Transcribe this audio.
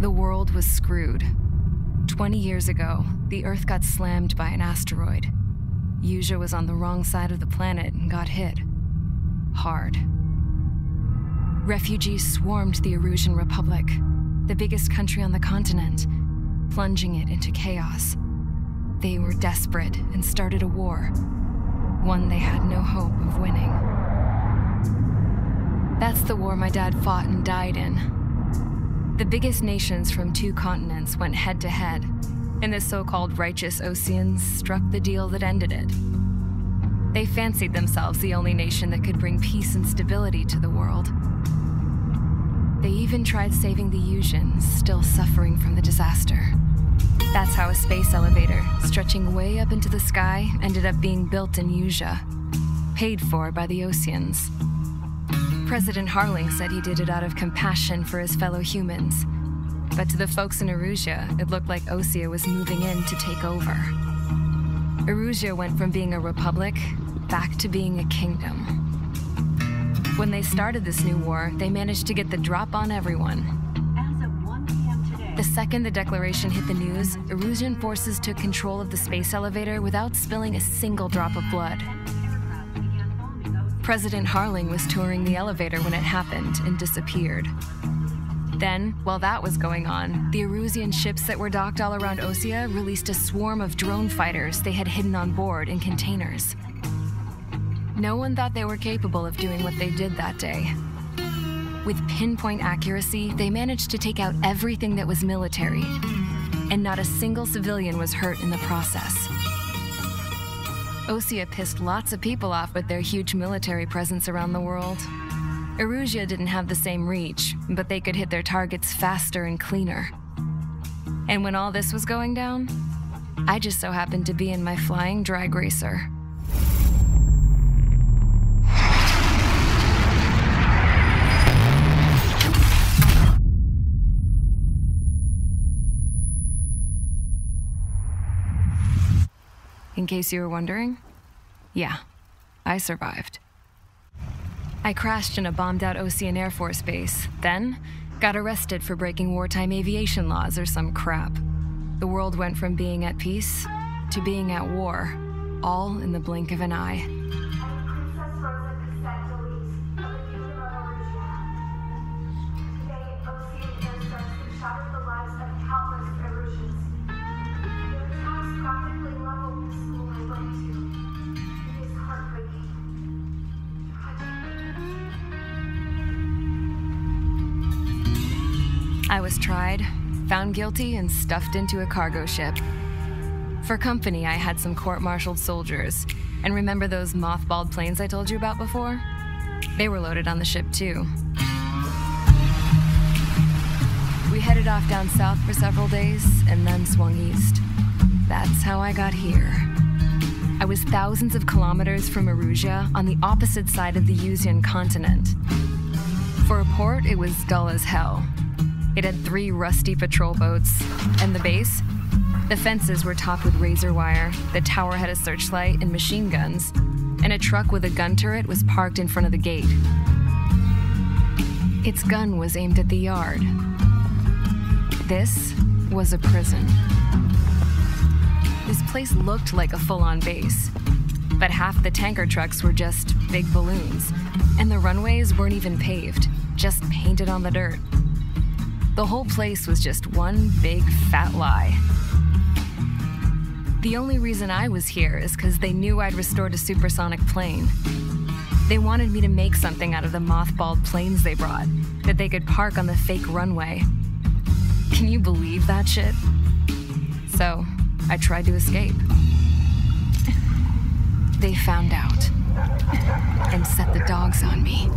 The world was screwed. 20 years ago, the Earth got slammed by an asteroid. Usea was on the wrong side of the planet and got hit. Hard. Refugees swarmed the Erusean Republic, the biggest country on the continent, plunging it into chaos. They were desperate and started a war, one they had no hope of winning. That's the war my dad fought and died in. The biggest nations from two continents went head to head, and the so called righteous Oseans struck the deal that ended it. They fancied themselves the only nation that could bring peace and stability to the world. They even tried saving the Useans, still suffering from the disaster. That's how a space elevator, stretching way up into the sky, ended up being built in Usea, paid for by the Oseans. President Harling said he did it out of compassion for his fellow humans. But to the folks in Erusea, it looked like Osea was moving in to take over. Erusea went from being a republic back to being a kingdom. When they started this new war, they managed to get the drop on everyone. The second the declaration hit the news, Erusean forces took control of the space elevator without spilling a single drop of blood. President Harling was touring the elevator when it happened and disappeared. Then, while that was going on, the Erusean ships that were docked all around Osea released a swarm of drone fighters they had hidden on board in containers. No one thought they were capable of doing what they did that day. With pinpoint accuracy, they managed to take out everything that was military, and not a single civilian was hurt in the process. Osea pissed lots of people off with their huge military presence around the world. Erusea didn't have the same reach, but they could hit their targets faster and cleaner. And when all this was going down, I just so happened to be in my flying drag racer. In case you were wondering, yeah, I survived. I crashed in a bombed out Osean Air Force base, then got arrested for breaking wartime aviation laws or some crap. The world went from being at peace to being at war, all in the blink of an eye. I was tried, found guilty, and stuffed into a cargo ship. For company, I had some court martialed soldiers. And remember those mothballed planes I told you about before? They were loaded on the ship, too. We headed off down south for several days and then swung east. That's how I got here. I was thousands of kilometers from Erusea on the opposite side of the Usean continent. For a port, it was dull as hell, it had three rusty patrol boats. And the base? The fences were topped with razor wire, the tower had a searchlight and machine guns, and a truck with a gun turret was parked in front of the gate. Its gun was aimed at the yard. This was a prison. This place looked like a full on base, but half the tanker trucks were just big balloons, and the runways weren't even paved, just painted on the dirt. The whole place was just one big fat lie. The only reason I was here is because they knew I'd restored a supersonic plane. They wanted me to make something out of the mothballed planes they brought that they could park on the fake runway. Can you believe that shit? So, I tried to escape. They found out and set the dogs on me.